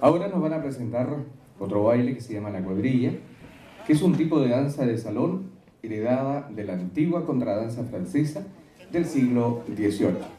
Ahora nos van a presentar otro baile que se llama la cuadrilla, que es un tipo de danza de salón heredada de la antigua contradanza francesa del siglo XVIII.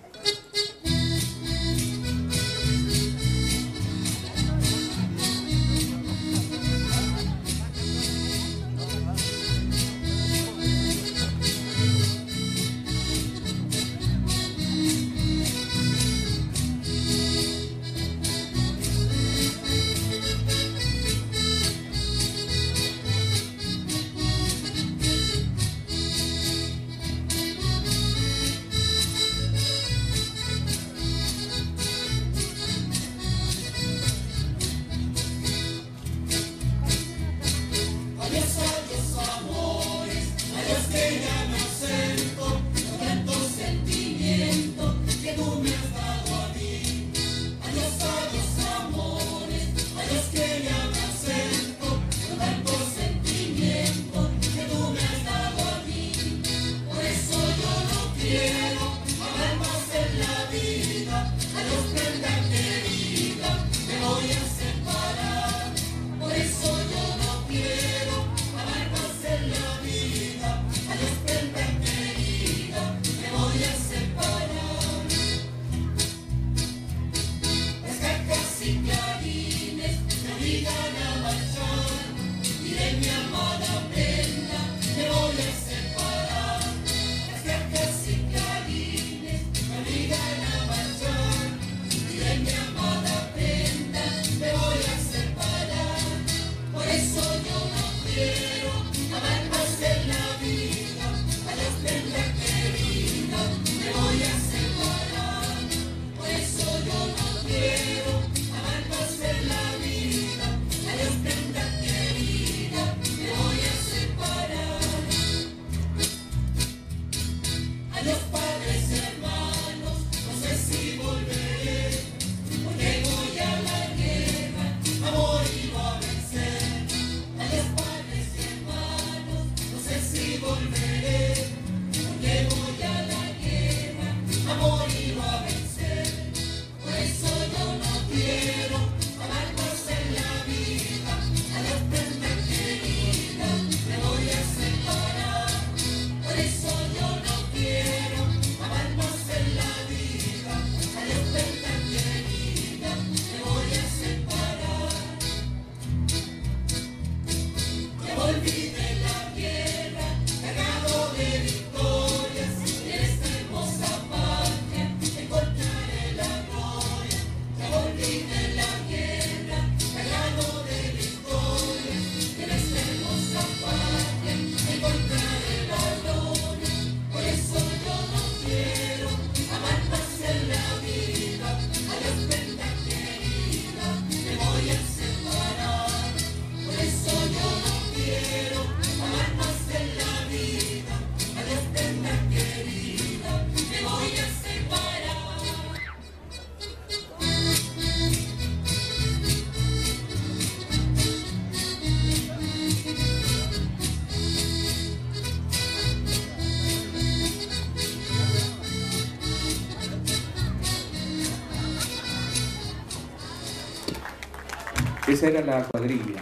Esa era la cuadrilla.